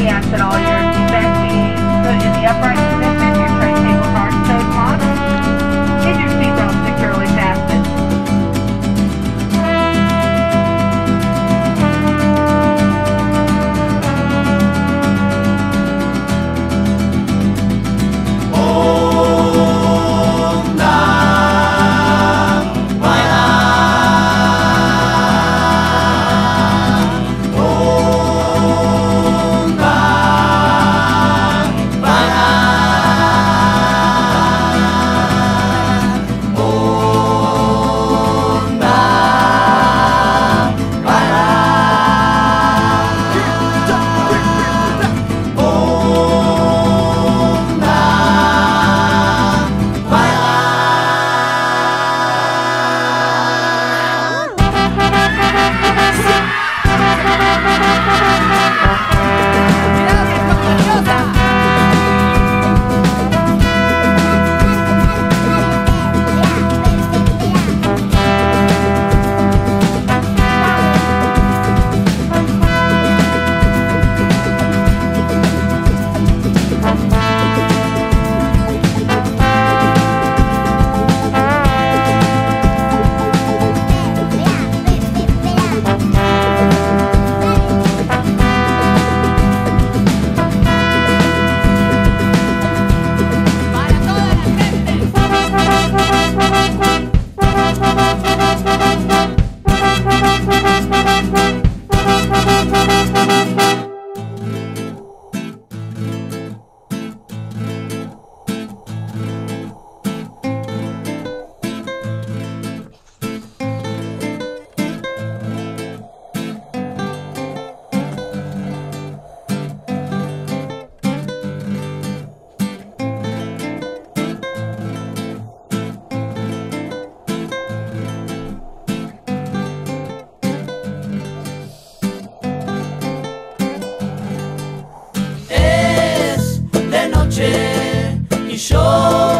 we ask all your y yo.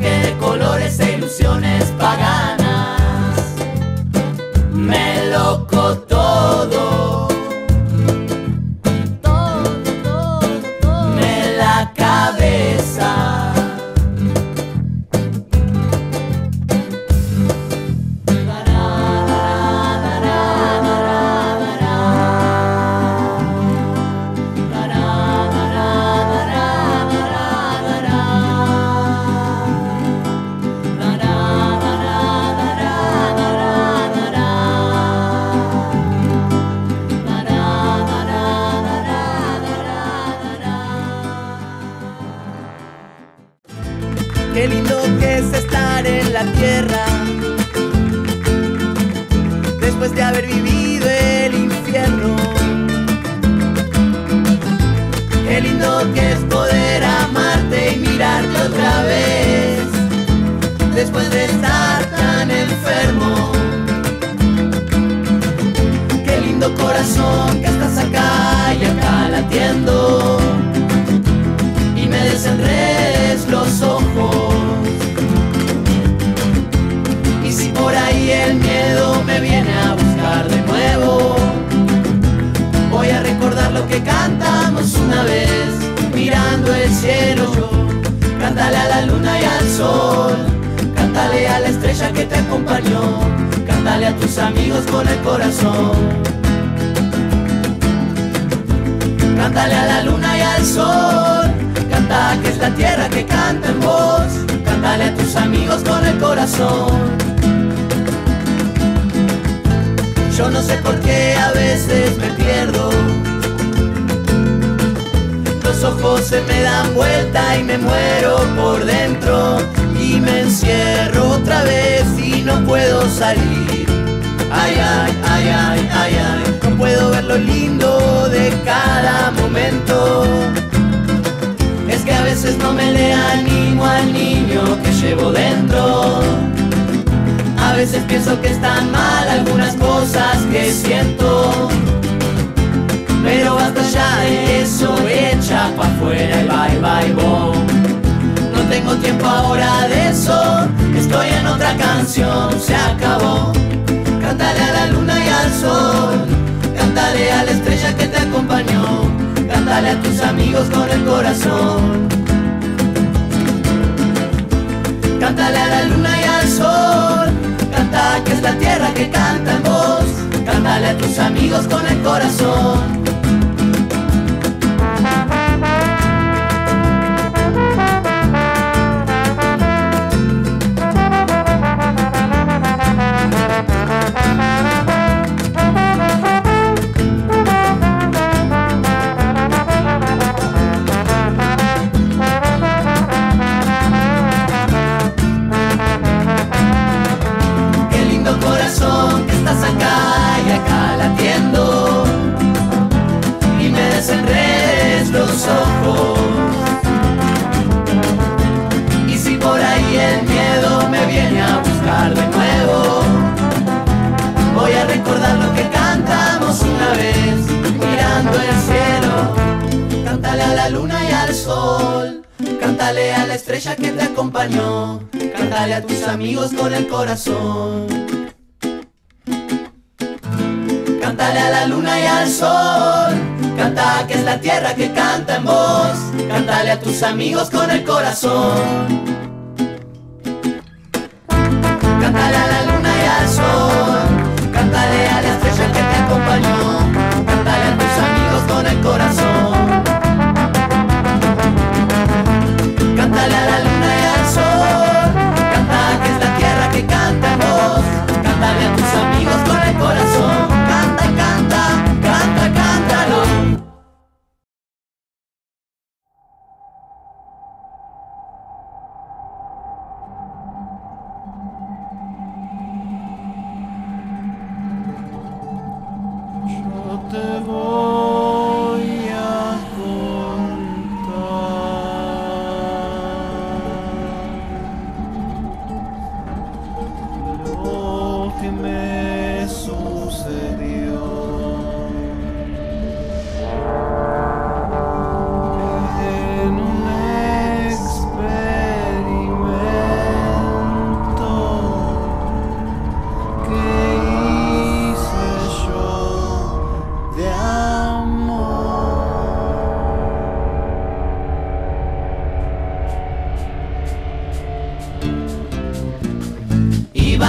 Que de colores e ilusiones. Cantamos una vez, mirando el cielo. Cántale a la luna y al sol, cántale a la estrella que te acompañó, cántale a tus amigos con el corazón. Cántale a la luna y al sol, canta que es la tierra que canta en voz, cántale a tus amigos con el corazón. Yo no sé por qué a veces me pierdo. Los ojos se me dan vuelta y me muero por dentro. Y me encierro otra vez y no puedo salir. Ay, ay, ay, ay, ay, ay. No puedo ver lo lindo de cada momento. Es que a veces no me le animo al niño que llevo dentro. A veces pienso que están mal algunas cosas que siento. Pero basta ya de eso, echa pa' afuera y bye bye boom. No tengo tiempo ahora de eso, estoy en otra canción, se acabó. Cántale a la luna y al sol, cántale a la estrella que te acompañó, cántale a tus amigos con el corazón. Cántale a la luna y al sol, canta que es la tierra que canta en voz, cántale a tus amigos con el corazón. Luna y al sol. Cántale a la estrella que te acompañó. Cántale a tus amigos con el corazón. Cántale a la luna y al sol. Canta que es la tierra que canta en voz. Cántale a tus amigos con el corazón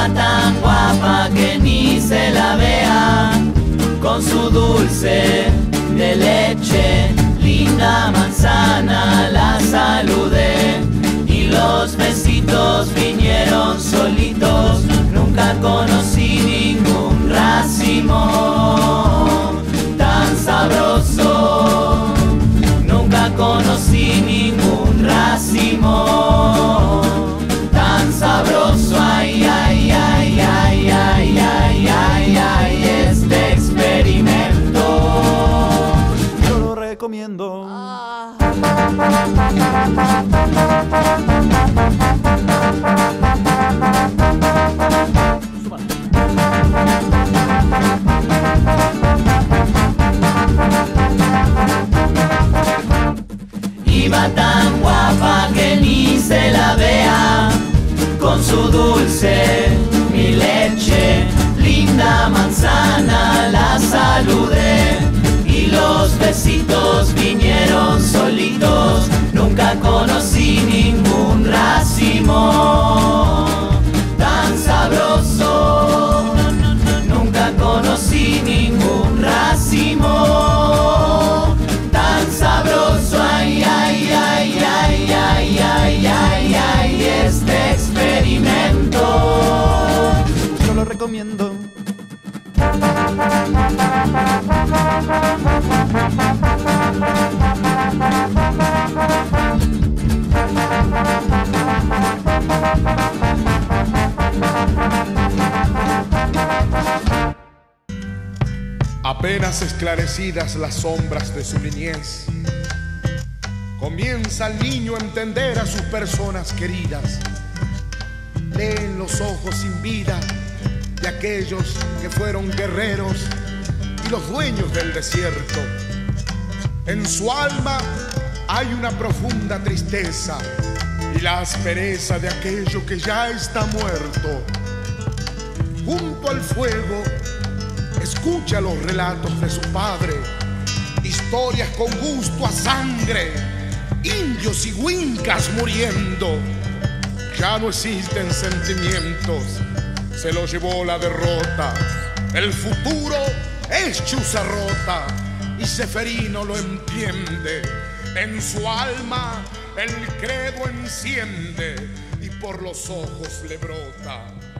Tan guapa que ni se la vea. Con su dulce de leche Linda manzana la saludé. Y los besitos vinieron solitos. Nunca conocí ningún racimo Tan sabroso. Nunca conocí ningún racimo Iba tan guapa que ni se la vea, con su dulce, mi leche, linda manzana la saludé. Y los besitos nunca conocí ningún racimo Apenas esclarecidas las sombras de su niñez, comienza el niño a entender a sus personas queridas. Leen los ojos sin vida de aquellos que fueron guerreros y los dueños del desierto. En su alma hay una profunda tristeza y la aspereza de aquello que ya está muerto. Junto al fuego, escucha los relatos de su padre, historias con gusto a sangre, indios y huincas muriendo. Ya no existen sentimientos, se lo llevó la derrota. El futuro es chuzarrota y Seferino lo entiende. En su alma el credo enciende y por los ojos le brota.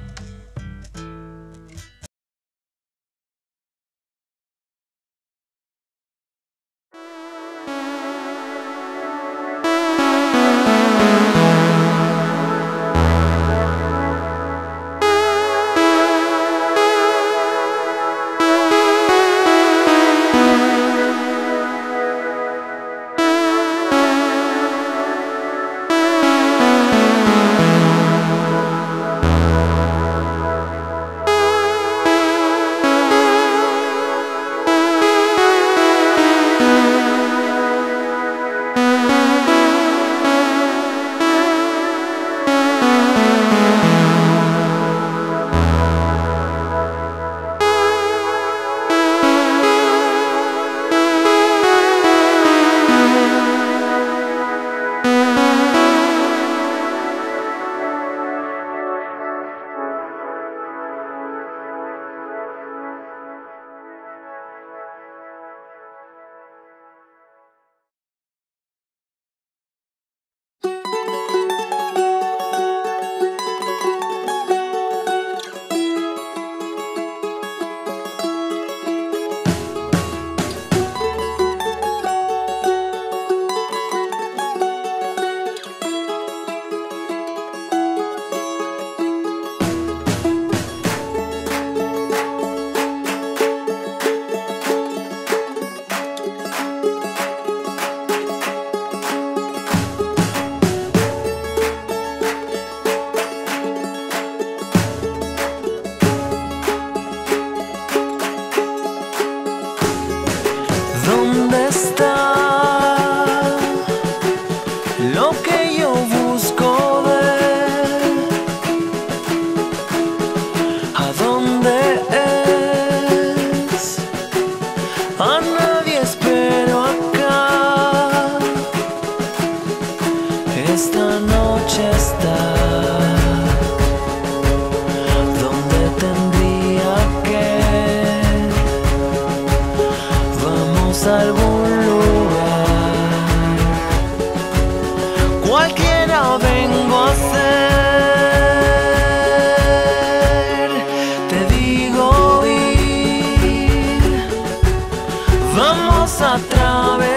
atrás.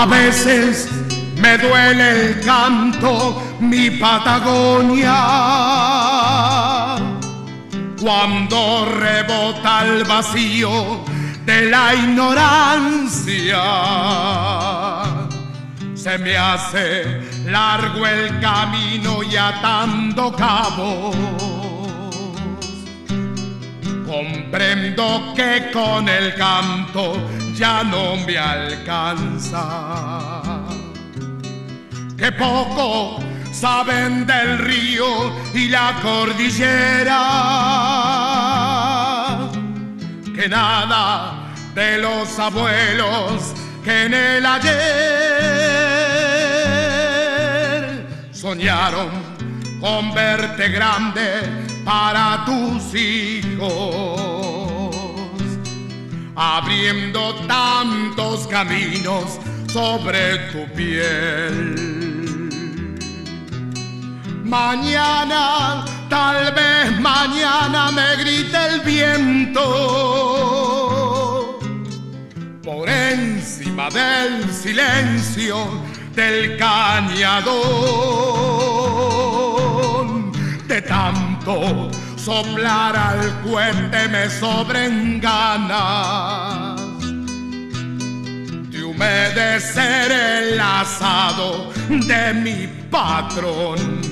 A veces me duele el canto, mi Patagonia. Cuando rebota el vacío de la ignorancia, se me hace largo el camino y atando cabos. Comprendo que con el canto ya no me alcanza. Que poco saben del río y la cordillera. Que nada de los abuelos que en el ayer soñaron con verte grande para tus hijos, abriendo tantos caminos sobre tu piel. Mañana, tal vez mañana me grite el viento por encima del silencio del cañadón de tanto soplar al cuente me sobren ganas de humedecer el asado de mi patrón.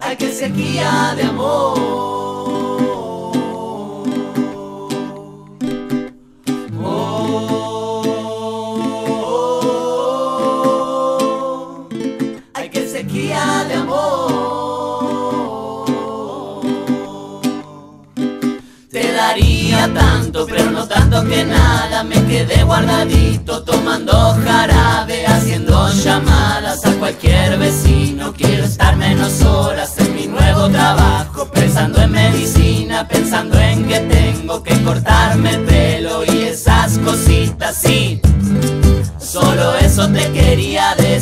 Hay que sequía de amor. que nada me quedé guardadito tomando jarabe haciendo llamadas a cualquier vecino. Quiero estar menos horas en mi nuevo trabajo pensando en medicina pensando en que tengo que cortarme el pelo y esas cositas. Sí solo eso te quería decir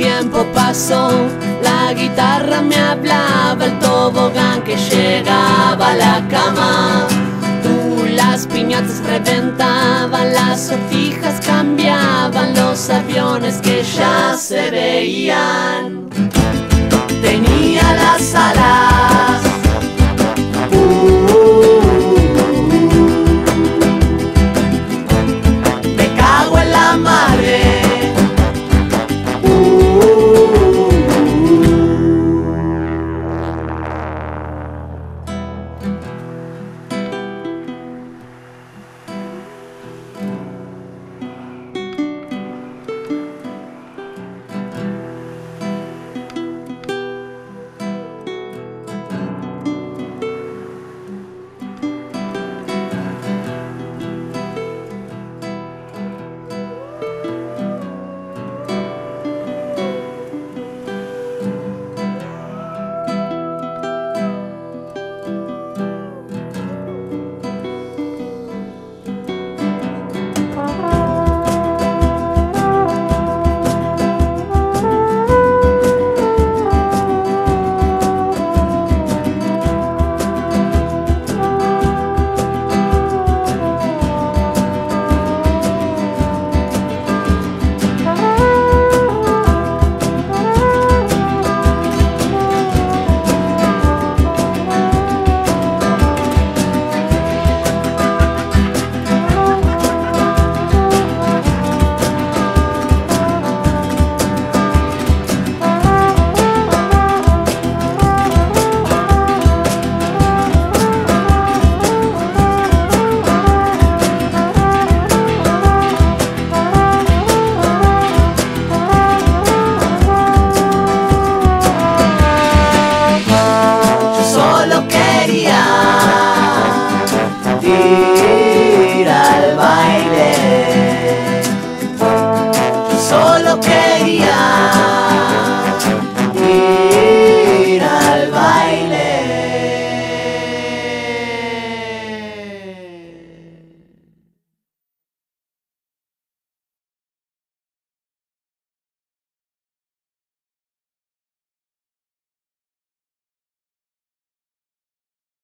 tiempo pasó, la guitarra me hablaba, el tobogán que llegaba a la cama. Tú las piñatas reventaban, las sortijas cambiaban, los aviones que ya se veían. Tenía la sala.